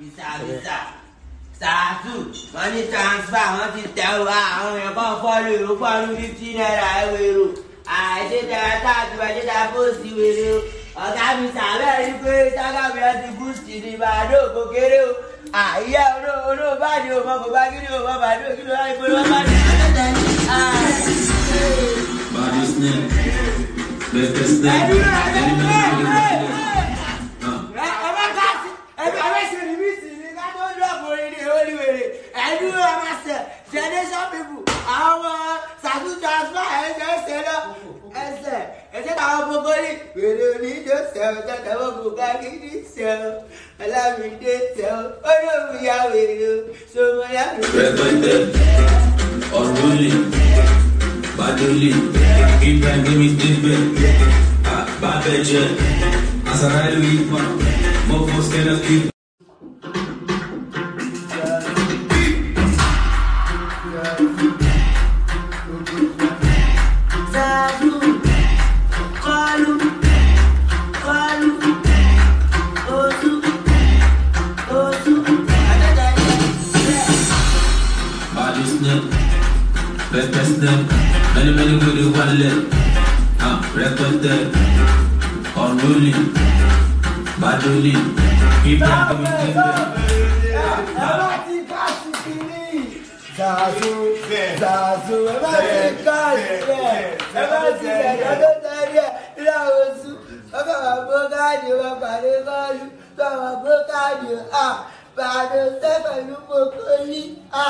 visa visa sàásù wọn ní transfer wọn ti tẹ ọ àwọn èèyàn kan fọlù èrò pọnú fifty naira ẹwẹrò àìṣèjọba táàbù àìṣèjọba fóòsì wèrè o ọ̀gá mi sàbẹ̀ rí pé sákàbí ọ ti búùsì ní ìbàdàn òkò kéré o àyẹ olóòbáàdì ọmọ kò bá kí ni ọmọ bàdé òkè ló láì polówó bá ní. Bàdé snake, bẹ́ẹ̀ tẹ́ snake, ẹsẹ̀ generation people àwọn sàtú transfer ẹsẹ̀ ẹsẹ̀ lọ ẹsẹ̀ ẹsẹ̀ táwọn gbogbo ní wèrè onídó sẹ̀wọ̀n tẹ̀tẹ̀ wọ́n gbogbo akíní sẹ̀wọ̀n ọlámídé sẹ̀wọ̀n olóòmìyá wèrè sọmọlámídé. rẹpẹtẹ ọdúnlé gbàdúlé ibrahim gbẹmí débẹ bàbá bẹjẹ àsàrà ìlú yìí pa mọ fún sẹlẹ kí. Baduli, people coming in there. zazu zazu ẹ bá ti káàdì rẹ ẹ bá ti ẹ̀dá tó tẹ̀lé ẹ̀ nílẹ̀ oṣù wọ́n kà máa gbó káàdì wọn pàdé bọ́ọ̀lù kí wọ́n máa gbó káàdì à pàdé sẹ́pẹ̀lú mọ́kólí à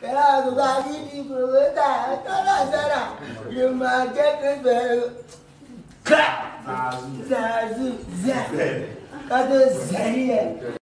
pẹ̀lú àgùnbá yìí ni pòròtà tọ́lọ̀sọ̀rà ló máa jẹ́ pípẹ́ zazu zazu kátó zẹ́yẹ.